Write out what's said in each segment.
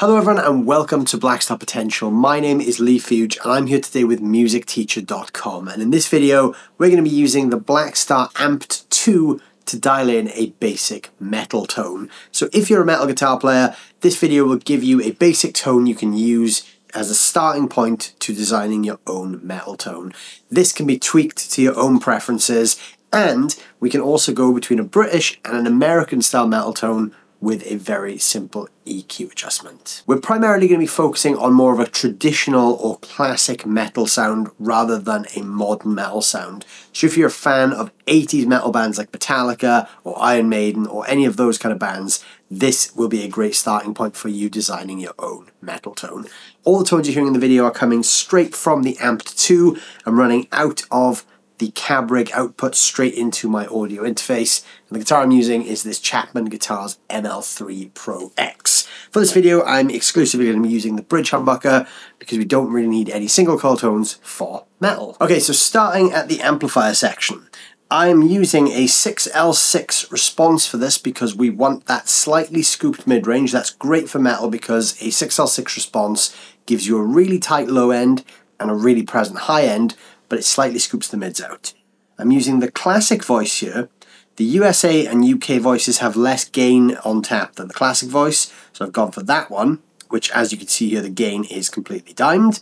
Hello everyone and welcome to Blackstar Potential. My name is Leigh Fuge and I'm here today with musicteacher.com and in this video we're going to be using the Blackstar Amped 2 to dial in a basic metal tone. So if you're a metal guitar player, this video will give you a basic tone you can use as a starting point to designing your own metal tone. This can be tweaked to your own preferences and we can also go between a British and an American style metal tone with a very simple EQ adjustment. We're primarily going to be focusing on more of a traditional or classic metal sound rather than a modern metal sound. So if you're a fan of 80s metal bands like Metallica or Iron Maiden or any of those kind of bands, this will be a great starting point for you designing your own metal tone. All the tones you're hearing in the video are coming straight from the Amped 2. I'm running out of the cab rig output straight into my audio interface. And the guitar I'm using is this Chapman Guitars ML3 Pro X. For this video, I'm exclusively going to be using the bridge humbucker because we don't really need any single coil tones for metal. Okay, so starting at the amplifier section. I'm using a 6L6 response for this because we want that slightly scooped mid-range. That's great for metal because a 6L6 response gives you a really tight low end and a really present high end, but it slightly scoops the mids out. I'm using the classic voice here. The USA and UK voices have less gain on tap than the classic voice, so I've gone for that one, which as you can see here, the gain is completely dimed.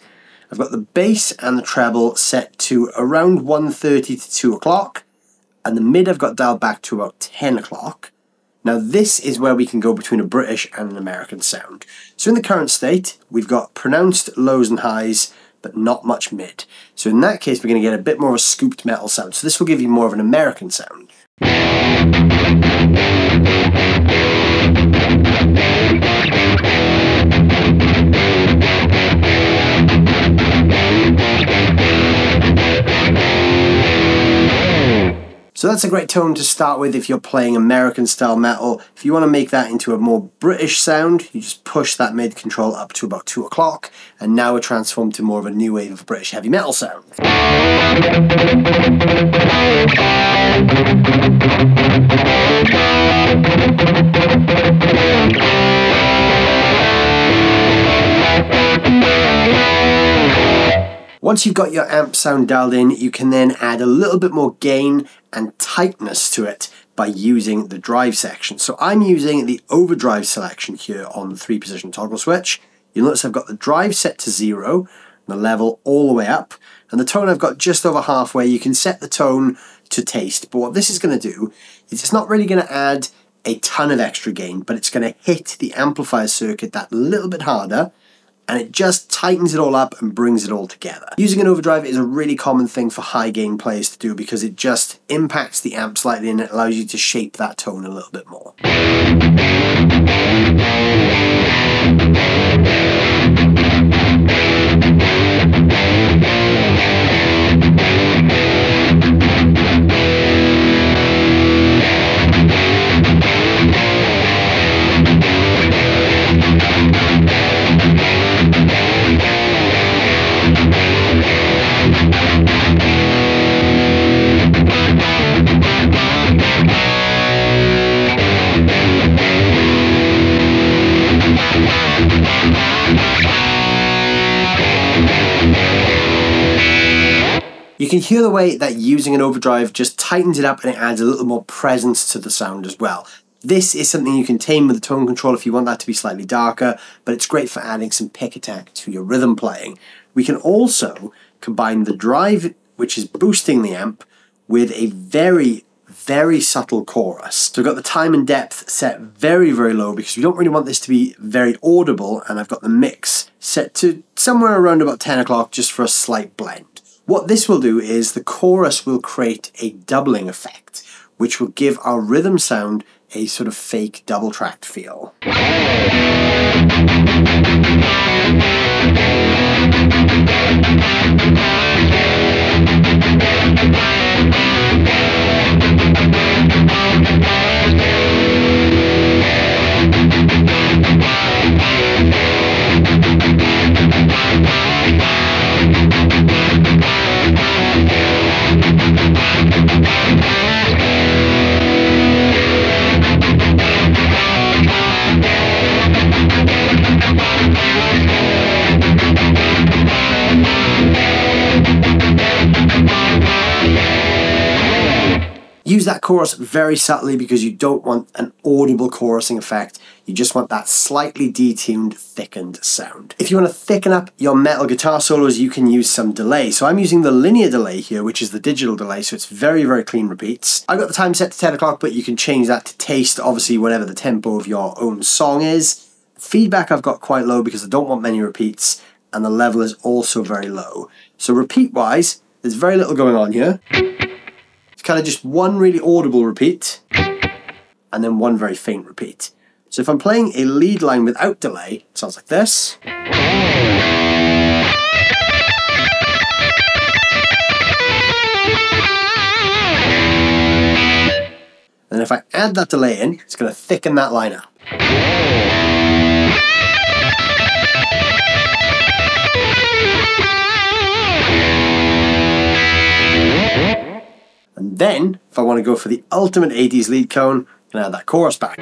I've got the bass and the treble set to around 1.30 to 2 o'clock, and the mid I've got dialed back to about 10 o'clock. Now this is where we can go between a British and an American sound. So in the current state, we've got pronounced lows and highs, but not much mid. So in that case, we're going to get a bit more of a scooped metal sound. So this will give you more of an American sound. So that's a great tone to start with if you're playing American style metal. If you want to make that into a more British sound, you just push that mid control up to about 2 o'clock, and now we're transformed to more of a new wave of British heavy metal sound. Once you've got your amp sound dialed in, you can then add a little bit more gain and tightness to it by using the drive section. So I'm using the overdrive selection here on the three position toggle switch. You'll notice I've got the drive set to zero, the level all the way up, and the tone I've got just over halfway. You can set the tone to taste, but what this is going to do is it's not really going to add a ton of extra gain, but it's going to hit the amplifier circuit that little bit harder and it just tightens it all up and brings it all together. Using an overdrive is a really common thing for high gain players to do because it just impacts the amp slightly and it allows you to shape that tone a little bit more. You can hear the way that using an overdrive just tightens it up and it adds a little more presence to the sound as well. This is something you can tame with the tone control if you want that to be slightly darker, but it's great for adding some pick attack to your rhythm playing. We can also combine the drive, which is boosting the amp, with a very, very subtle chorus. So I've got the time and depth set very, very low because we don't really want this to be very audible, and I've got the mix set to somewhere around about 10 o'clock just for a slight blend. What this will do is the chorus will create a doubling effect, which will give our rhythm sound a sort of fake double tracked feel. Chorus very subtly because you don't want an audible chorusing effect. You just want that slightly detuned, thickened sound. If you want to thicken up your metal guitar solos, you can use some delay. So I'm using the linear delay here, which is the digital delay, so it's very, very clean repeats. I've got the time set to 10 o'clock, but you can change that to taste, obviously, whatever the tempo of your own song is. Feedback I've got quite low because I don't want many repeats, and the level is also very low. So repeat-wise, there's very little going on here. Kind of just one really audible repeat, and then one very faint repeat. So if I'm playing a lead line without delay, it sounds like this. And if I add that delay in, it's going to thicken that line up. Then, if I want to go for the ultimate 80s lead cone, I can add that chorus back.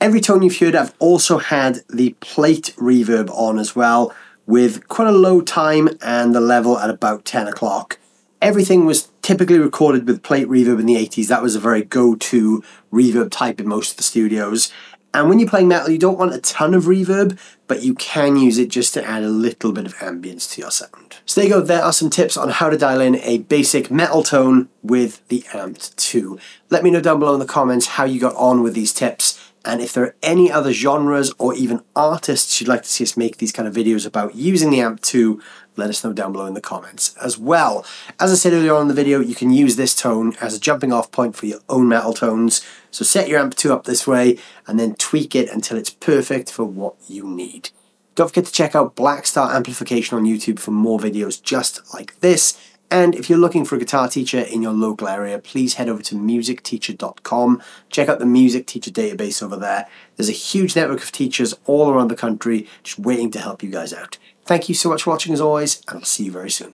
Every tone you've heard, I've also had the plate reverb on as well, with quite a low time and the level at about 10 o'clock. Everything was typically recorded with plate reverb in the 80s. That was a very go-to reverb type in most of the studios. And when you're playing metal, you don't want a ton of reverb, but you can use it just to add a little bit of ambience to your sound. So there you go, there are some tips on how to dial in a basic metal tone with the Amped 2. Let me know down below in the comments how you got on with these tips, and if there are any other genres or even artists you'd like to see us make these kind of videos about using the Amped 2, let us know down below in the comments as well. As I said earlier on in the video, you can use this tone as a jumping off point for your own metal tones. So set your Amped 2 up this way and then tweak it until it's perfect for what you need. Don't forget to check out Blackstar Amplification on YouTube for more videos just like this. And if you're looking for a guitar teacher in your local area, please head over to musicteacher.com. Check out the Music Teacher database over there. There's a huge network of teachers all around the country just waiting to help you guys out. Thank you so much for watching as always, and I'll see you very soon.